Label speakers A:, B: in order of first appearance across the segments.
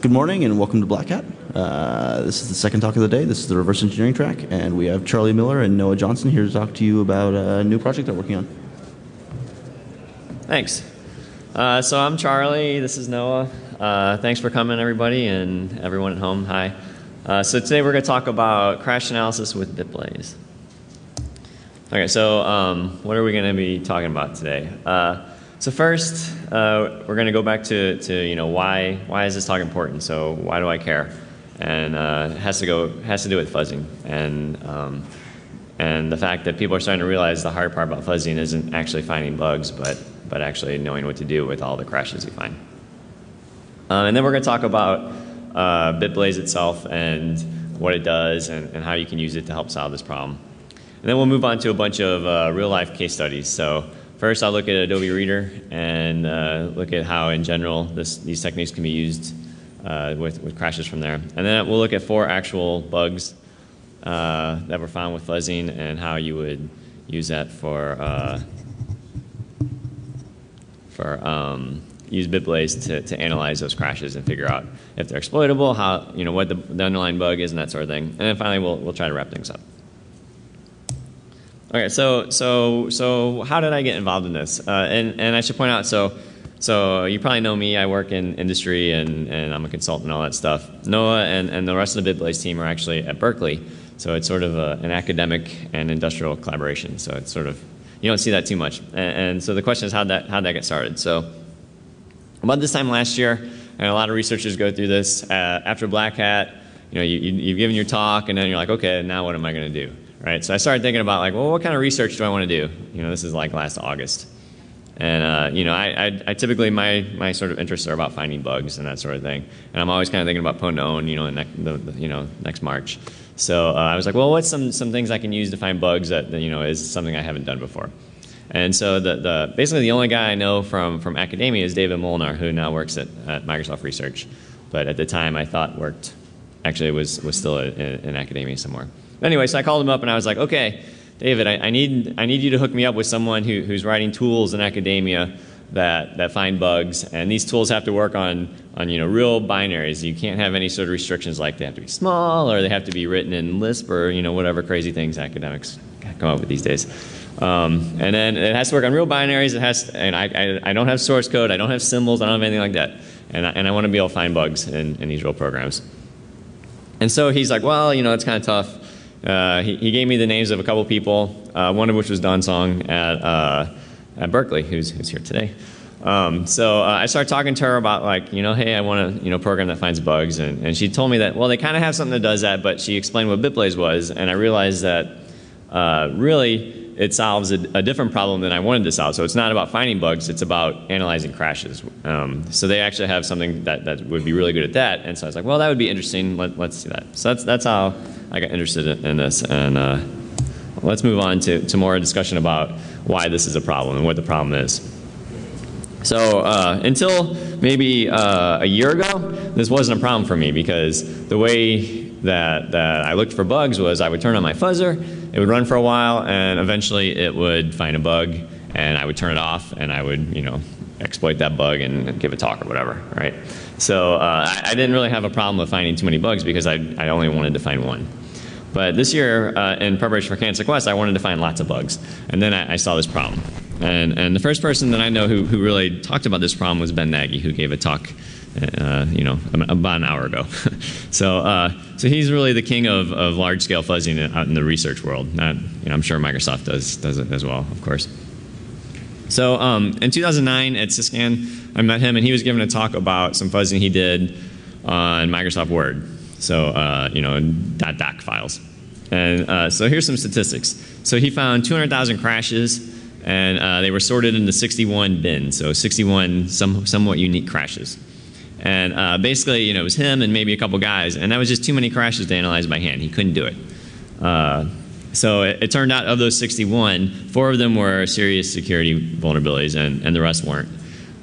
A: Good morning and welcome to Black Hat. Uh, this is the second talk of the day. This is the reverse engineering track, and we have Charlie Miller and Noah Johnson here to talk to you about a new project they're working on.
B: Thanks. Uh, so I'm Charlie. This is Noah. Uh, thanks for coming, everybody, and everyone at home. Hi. Uh, so today we're going to talk about crash analysis with BitBlaze. Okay, so um, what are we going to be talking about today? Uh, so first, uh, we're going to go back to, to you know why why is this talk important? So why do I care? And uh, it has to go has to do with fuzzing and um, and the fact that people are starting to realize the hard part about fuzzing isn't actually finding bugs, but but actually knowing what to do with all the crashes you find. Um, and then we're going to talk about uh, BitBlaze itself and what it does and, and, how you can use it to help solve this problem. And then we'll move on to a bunch of uh, real life case studies. So first I'll look at Adobe Reader and uh, look at how in general this, these techniques can be used uh, with, with crashes from there. And then we'll look at four actual bugs uh, that were found with fuzzing and how you would use that for, uh, for um, use BitBlaze to, to analyze those crashes and figure out if they're exploitable, how, you know, what the, the underlying bug is and that sort of thing. And then finally we'll, we'll try to wrap things up. Okay, so so so how did I get involved in this? Uh, and and I should point out, so so you probably know me. I work in industry and and I'm a consultant and all that stuff. Noah and and the rest of the BitBlaze team are actually at Berkeley, so it's sort of a, an academic and industrial collaboration. So it's sort of you don't see that too much. And, and so the question is how that how that get started. So about this time last year, and a lot of researchers go through this uh, after Black Hat. You know, you, you, you've given your talk, and then you're like, okay, now what am I going to do? Right? So I started thinking about like, well, what kind of research do I want to do? You know, this is like last August. And uh, you know, I, I, I, typically my, my sort of interests are about finding bugs and that sort of thing. And I'm always kind of thinking about Pwn2Own, you know, the, the, you know, next March. So uh, I was like, well, what's some, some things I can use to find bugs that, you know is something I haven't done before. And so the, the basically the only guy I know from from academia is David Molnar, who now works at, at Microsoft Research, but at the time I thought worked actually was was still in academia somewhere. Anyway, so I called him up and I was like, okay, David, I, I need, I need you to hook me up with someone who, who's writing tools in academia that, that find bugs. And these tools have to work on, on you know, real binaries. You can't have any sort of restrictions like they have to be small or they have to be written in Lisp or you know, whatever crazy things academics come up with these days. Um, and then it has to work on real binaries. It has, to, and I, I, I, don't have source code. I don't have symbols. I don't have anything like that. And I, and I want to be able to find bugs in, in these real programs. And so he's like, well, you know, it's kind of tough. Uh, he, he, gave me the names of a couple people, uh, one of which was Dawn Song at, uh, at Berkeley, who's, who's here today. Um, so uh, I started talking to her about like, you know, hey, I want a you know, program that finds bugs. And, and she told me that, well, they kind of have something that does that, but she explained what BitBlaze was. And I realized that uh, really it solves a, a, different problem than I wanted to solve. So it's not about finding bugs, it's about analyzing crashes. Um, so they actually have something that, that would be really good at that. And so I was like, well, that would be interesting. Let, us see that. So that's, that's how I got interested in this. And uh, let's move on to, to more discussion about why this is a problem and what the problem is. So uh, until maybe uh, a year ago, this wasn't a problem for me because the way that, that I looked for bugs was I would turn on my fuzzer, it would run for a while, and eventually it would find a bug, and I would turn it off, and I would, you know, exploit that bug and give a talk or whatever, right? So uh, I, I, didn't really have a problem with finding too many bugs because I, I only wanted to find one. But this year, uh, in preparation for CanSecWest, I wanted to find lots of bugs. And then I, I, saw this problem. And, and the first person that I know who, who really talked about this problem was Ben Nagy, who gave a talk uh, you know, about an hour ago. so, uh, so he's really the king of, of large-scale fuzzing out in the research world. Not, you know, I'm sure Microsoft does, does it as well, of course. So um, in 2009 at SyScan, I met him and he was giving a talk about some fuzzing he did on Microsoft Word. So, uh, you know, dot .doc files. And uh, so here's some statistics. So he found 200,000 crashes and uh, they were sorted into 61 bins, so 61 some, somewhat unique crashes. And uh, basically, you know, it was him and maybe a couple guys, and that was just too many crashes to analyze by hand. He couldn't do it. So it, it, turned out of those 61, four of them were serious security vulnerabilities, and, and the rest weren't.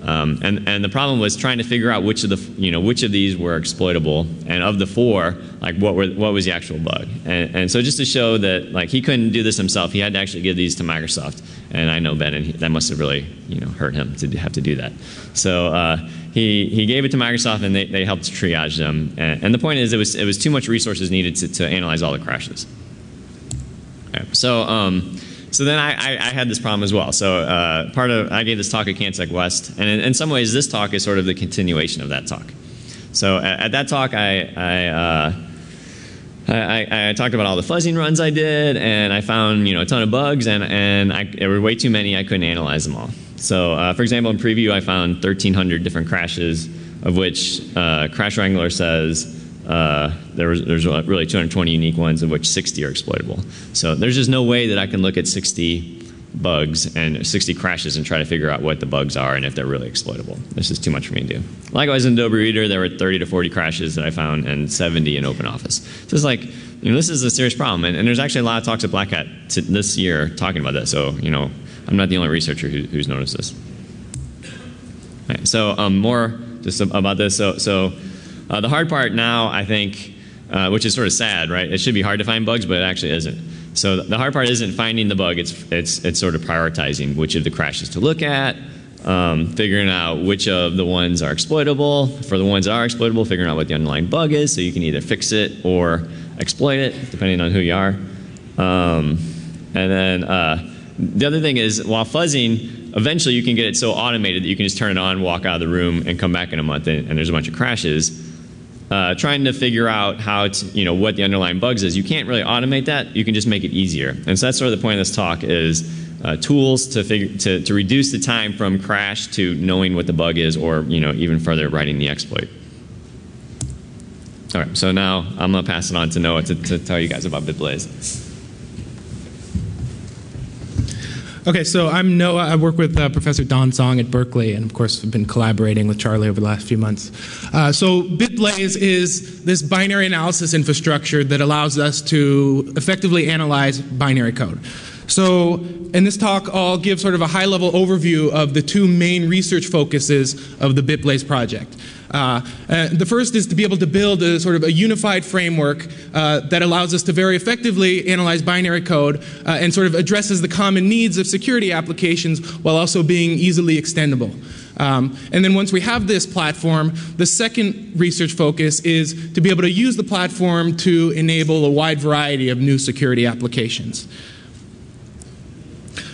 B: Um, and, and the problem was trying to figure out which of the you know which of these were exploitable, and of the four, like what were what was the actual bug. And, and so just to show that like he couldn't do this himself, he had to actually give these to Microsoft. And I know Ben, and he, that must have really you know hurt him to have to do that. So uh, he, he gave it to Microsoft and they, they helped triage them. And, and the point is, it was, it was too much resources needed to, to analyze all the crashes. Okay, so, um, so then I, I, I, had this problem as well. So uh, part of I gave this talk at CanSecWest, and in, in, some ways, this talk is sort of the continuation of that talk. So at, at that talk, I, I uh, I, I, talked about all the fuzzing runs I did, and I found you know a ton of bugs, and and I, there were way too many. I couldn't analyze them all. So, uh, for example, in preview, I found 1,300 different crashes, of which uh, CrashWrangler says there was, there's really 220 unique ones, of which 60 are exploitable. So there's just no way that I can look at 60 bugs and 60 crashes and try to figure out what the bugs are and if they're really exploitable. This is too much for me to do. Likewise, in Adobe Reader, there were 30 to 40 crashes that I found and 70 in OpenOffice. So it's like, you know, this is a serious problem. And, and there's actually a lot of talks at Black Hat this year talking about that. So, you know, I'm not the only researcher who, who's noticed this. Right, so um, more just about this. So, so uh, the hard part now, I think, uh, which is sort of sad, right? It should be hard to find bugs, but it actually isn't. So the hard part isn't finding the bug, it's, it's, it's sort of prioritizing which of the crashes to look at, um, figuring out which of the ones are exploitable. For the ones that are exploitable, figuring out what the underlying bug is so you can either fix it or exploit it, depending on who you are. Um, and then uh, the other thing is, while fuzzing, eventually you can get it so automated that you can just turn it on, walk out of the room, and come back in a month, and, and there's a bunch of crashes uh, trying to figure out how to, you know, what the underlying bugs is. You can't really automate that. You can just make it easier. And so that's sort of the point of this talk is uh, tools to, figure, to, to reduce the time from crash to knowing what the bug is or, you know, even further writing the exploit. All right, so now I'm going to pass it on to Noah to, to tell you guys about BitBlaze.
C: Okay, so I'm Noah. I work with uh, Professor Dawn Song at Berkeley, and of course, I've been collaborating with Charlie over the last few months. Uh, so, BitBlaze is this binary analysis infrastructure that allows us to effectively analyze binary code. So, in this talk, I'll give sort of a high level overview of the two main research focuses of the BitBlaze project. Uh, uh, the first is to be able to build a sort of a unified framework uh, that allows us to very effectively analyze binary code uh, and sort of addresses the common needs of security applications while also being easily extendable. Um, and then once we have this platform, the second research focus is to be able to use the platform to enable a wide variety of new security applications.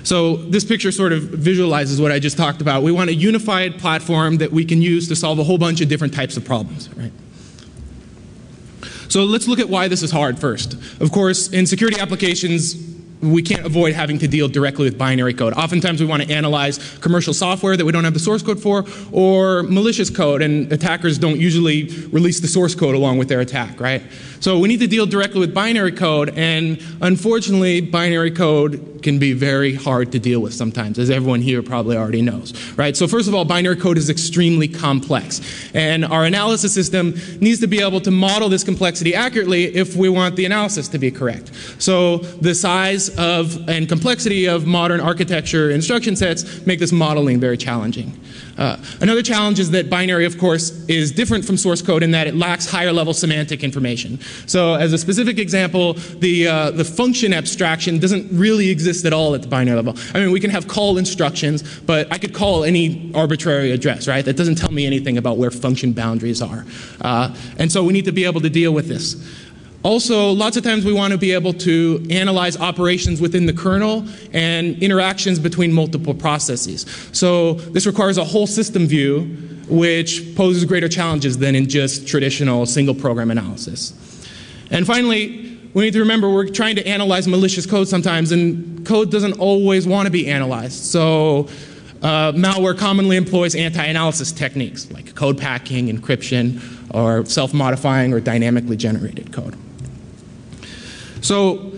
C: So this picture sort of visualizes what I just talked about. We want a unified platform that we can use to solve a whole bunch of different types of problems, right? So let's look at why this is hard first. Of course, in security applications, we can't avoid having to deal directly with binary code. Oftentimes we want to analyze commercial software that we don't have the source code for or malicious code and attackers don't usually release the source code along with their attack, right? So we need to deal directly with binary code and unfortunately binary code can be very hard to deal with sometimes as everyone here probably already knows, right? So first of all, binary code is extremely complex and our analysis system needs to be able to model this complexity accurately if we want the analysis to be correct. So the size of and complexity of modern architecture instruction sets make this modeling very challenging. Uh, another challenge is that binary, of course, is different from source code in that it lacks higher level semantic information. So, as a specific example, the, uh, the function abstraction doesn't really exist at all at the binary level. I mean, we can have call instructions, but I could call any arbitrary address, right? That doesn't tell me anything about where function boundaries are. Uh, and so, we need to be able to deal with this. Also, lots of times we want to be able to analyze operations within the kernel and interactions between multiple processes. So this requires a whole system view, which poses greater challenges than in just traditional single program analysis. And finally, we need to remember we're trying to analyze malicious code sometimes, and code doesn't always want to be analyzed. So uh, malware commonly employs anti-analysis techniques like code packing, encryption, or self-modifying or dynamically generated code. So,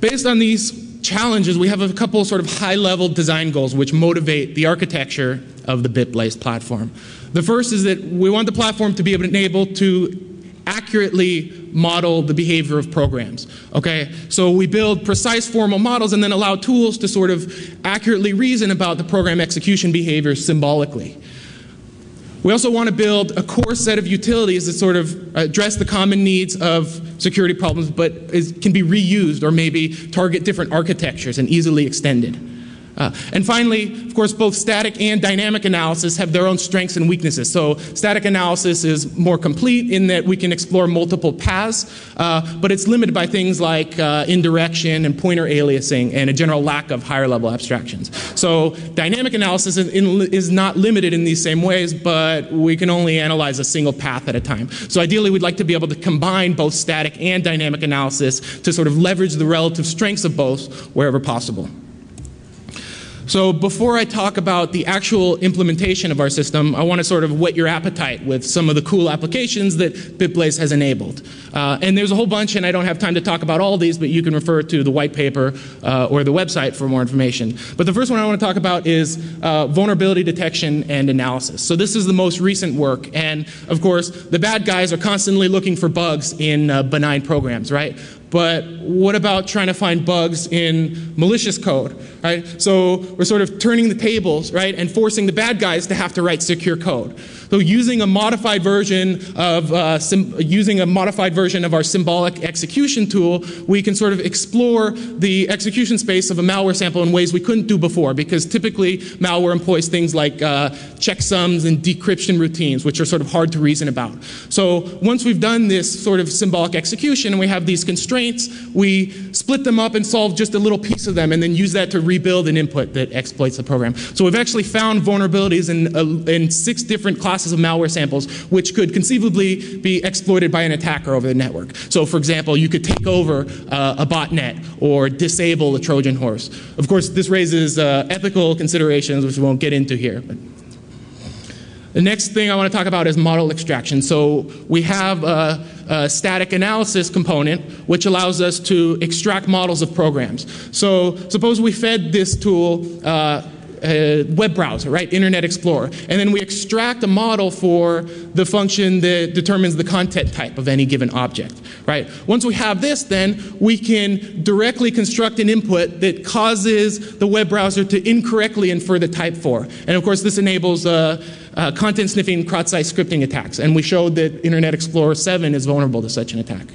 C: based on these challenges, we have a couple sort of high level design goals which motivate the architecture of the BitBlaze platform. The first is that we want the platform to be able to accurately model the behavior of programs. Okay? So we build precise formal models and then allow tools to sort of accurately reason about the program execution behavior symbolically. We also want to build a core set of utilities that sort of address the common needs of security problems, but is, can be reused or maybe target different architectures and easily extended. Uh, and finally, of course, both static and dynamic analysis have their own strengths and weaknesses. So, static analysis is more complete in that we can explore multiple paths, uh, but it's limited by things like uh, indirection and pointer aliasing and a general lack of higher level abstractions. So, dynamic analysis is, in, is not limited in these same ways, but we can only analyze a single path at a time. So, ideally, we'd like to be able to combine both static and dynamic analysis to sort of leverage the relative strengths of both wherever possible. So before I talk about the actual implementation of our system, I want to sort of whet your appetite with some of the cool applications that BitBlaze has enabled. Uh, and there's a whole bunch, and I don't have time to talk about all these, but you can refer to the white paper uh, or the website for more information. But the first one I want to talk about is uh, vulnerability detection and analysis. So this is the most recent work, and of course, the bad guys are constantly looking for bugs in uh, benign programs, right? But what about trying to find bugs in malicious code, right? So we're sort of turning the tables, right, and forcing the bad guys to have to write secure code. So using a modified version of uh, using a modified version of our symbolic execution tool, we can sort of explore the execution space of a malware sample in ways we couldn't do before, because typically malware employs things like uh, checksums and decryption routines, which are sort of hard to reason about. So once we've done this sort of symbolic execution and we have these constraints, we split them up and solve just a little piece of them, and then use that to rebuild an input that exploits the program. So we've actually found vulnerabilities in, uh, in six different classes classes of malware samples which could conceivably be exploited by an attacker over the network. So, for example, you could take over uh, a botnet or disable a Trojan horse. Of course, this raises uh, ethical considerations, which we won't get into here. But the next thing I want to talk about is model extraction. So we have a, a, static analysis component which allows us to extract models of programs. So suppose we fed this tool uh, uh, web browser, right? Internet Explorer. And then we extract a model for the function that determines the content type of any given object, right? Once we have this, then we can directly construct an input that causes the web browser to incorrectly infer the type for. And of course, this enables uh, uh, content sniffing cross-site scripting attacks. And we showed that Internet Explorer 7 is vulnerable to such an attack.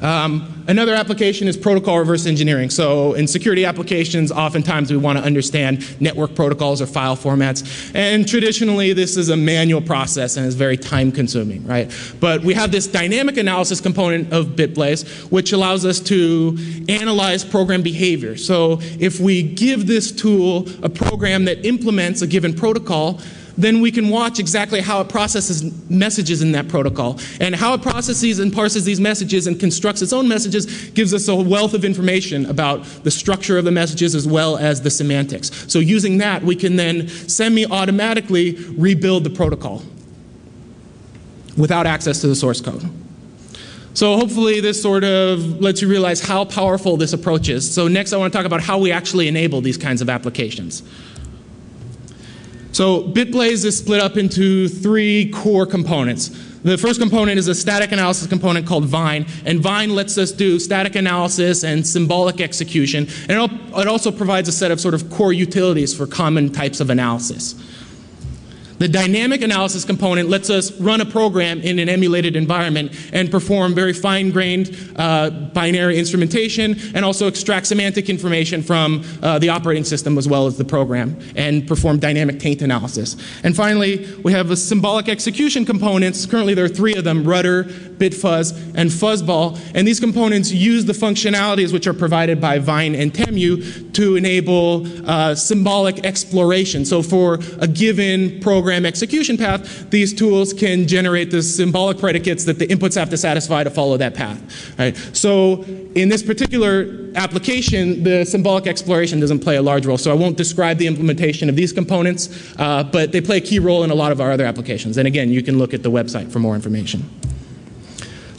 C: Um, another application is protocol reverse engineering. So, in security applications, oftentimes we want to understand network protocols or file formats. And traditionally, this is a manual process and is very time consuming, right? But we have this dynamic analysis component of BitBlaze, which allows us to analyze program behavior. So, if we give this tool a program that implements a given protocol, then we can watch exactly how it processes messages in that protocol. And how it processes and parses these messages and constructs its own messages gives us a wealth of information about the structure of the messages as well as the semantics. So using that, we can then semi-automatically rebuild the protocol without access to the source code. So hopefully this sort of lets you realize how powerful this approach is. So next I want to talk about how we actually enable these kinds of applications. So BitBlaze is split up into three core components. The first component is a static analysis component called Vine, and Vine lets us do static analysis and symbolic execution, and it also provides a set of sort of core utilities for common types of analysis. The dynamic analysis component lets us run a program in an emulated environment and perform very fine grained uh, binary instrumentation and also extract semantic information from uh, the operating system as well as the program and perform dynamic taint analysis. And finally, we have the symbolic execution components. Currently, there are three of them rudder, bitfuzz, and fuzzball. And these components use the functionalities which are provided by Vine and Temu to enable uh, symbolic exploration. So, for a given program, execution path, these tools can generate the symbolic predicates that the inputs have to satisfy to follow that path. Right? So in this particular application, the symbolic exploration doesn't play a large role. So I won't describe the implementation of these components, uh, but they play a key role in a lot of our other applications. And again, you can look at the website for more information.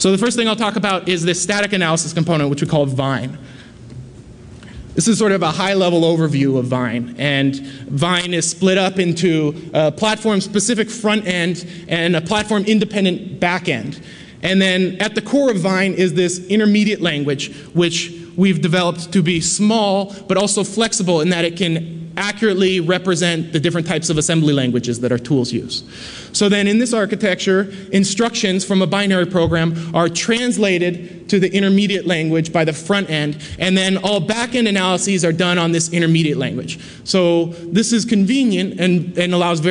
C: So the first thing I'll talk about is this static analysis component, which we call Vine. This is sort of a high level overview of Vine. And Vine is split up into a platform specific front end and a platform independent back end. And then at the core of Vine is this intermediate language, which we've developed to be small but also flexible in that it can accurately represent the different types of assembly languages that our tools use. So then in this architecture, instructions from a binary program are translated to the intermediate language by the front end, and then all back-end analyses are done on this intermediate language. So this is convenient and, and allows very